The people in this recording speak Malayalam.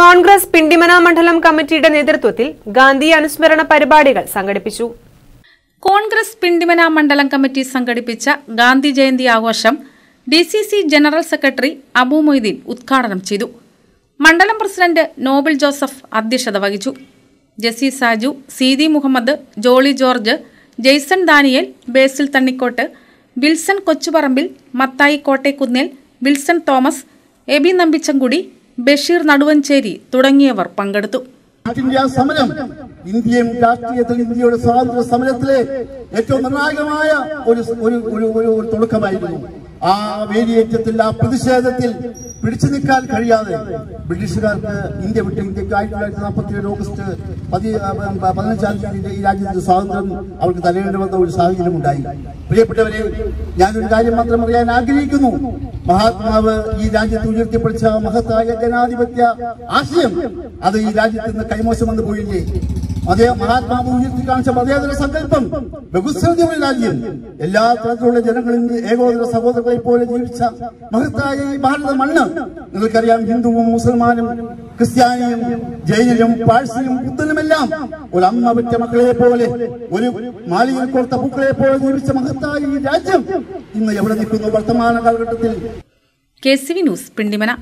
കോൺഗ്രസ് പിണ്ടിമന മണ്ഡലം കമ്മിറ്റിയുടെ നേതൃത്വത്തിൽ ഗാന്ധി അനുസ്മരണ പരിപാടികൾ സംഘടിപ്പിച്ചു. കോൺഗ്രസ് പിണ്ടിമന മണ്ഡലം കമ്മിറ്റി സംഘടിപ്പിച്ച ഗാന്ധി ജയന്തി ആഘോഷം D C C general secretary Abu Moideen ഉദ്ഘാടനം ചെയ്തു. മണ്ഡലം പ്രസിഡന്റ് നോബിൾ ജോസഫ് അധ്യക്ഷത വഹിച്ചു. ജസി സാജു സീതി മുഹമ്മദ് ജോളി ജോർജ് ജെയ്സൺ ദാനിയേൽ ബേസിൽ തണ്ണിക്കോട്ട് വിൽസൺ കൊച്ചുപറമ്പിൽ മത്തായി കോട്ടേക്കുന്നിൽ വിൽസൺ തോമസ് എബി നമ്പിച്ചൻകുടി ബഷീർ നടുവഞ്ചേരി തുടങ്ങിയവർ പങ്കെടുത്തു. ഇന്ത്യയും രാഷ്ട്രീയത്തിൽ ഇന്ത്യയുടെ സ്വാതന്ത്ര്യ സമരത്തിലെ ഏറ്റവും നിർണായകമായ ഒരു ഒരു ഒരു തുടക്കമായിരുന്നു. ആ വേലിയേറ്റത്തിൽ ആ പ്രതിഷേധത്തിൽ പിടിച്ചു നിൽക്കാൻ കഴിയാതെ ബ്രിട്ടീഷുകാർക്ക് ഇന്ത്യ വിട്ട് ഇന്ത്യയ്ക്ക് ആയിരത്തി തൊള്ളായിരത്തി നാൽപ്പത്തി ഏഴ് ഓഗസ്റ്റ് പതി പതിനഞ്ചാം തീയതി ഈ രാജ്യത്തിന്റെ സ്വാതന്ത്ര്യം അവർക്ക് തലയേണ്ടി വന്ന ഒരു സാഹചര്യം ഉണ്ടായി. പ്രിയപ്പെട്ടവരെ ഞാനൊരു കാര്യം മാത്രം അറിയാൻ ആഗ്രഹിക്കുന്നു. മഹാത്മാവ് ഈ രാജ്യത്ത് ഉയർത്തിപ്പിടിച്ച മഹത്തായ ജനാധിപത്യ ആശയം അത് ഈ രാജ്യത്ത് നിന്ന് കൈമോശം വന്നു പോയില്ലേ? അതേ മഹാത്മാ ഉയർത്തി കാണിച്ച മതേതര സങ്കല്പം ബഹുസ്വരതയുള്ള രാജ്യം. എല്ലാ തരത്തിലുള്ള ജനങ്ങളും ഏകോദര സഹോദരങ്ങളെ പോലെ ജീവിച്ച മഹത്തായ ഈ ഭാരത മണ്ണ്. നിങ്ങൾക്കറിയാം ഹിന്ദുവും മുസൽമാനും ക്രിസ്ത്യാനിയും ജൈനരും പാഴ്സിയും ബുദ്ധനുമെല്ലാം ഒരു അമ്മ പറ്റ മക്കളെ പോലെ ഒരു മാലിയിൽ കൊടുത്ത പൂക്കളെ പോലെ ജീവിച്ച മഹത്തായ ഈ രാജ്യം ഇന്ന് എവിടെ നിൽക്കുന്നു? വർത്തമാന കാലഘട്ടത്തിൽ. K C V news Pindimana.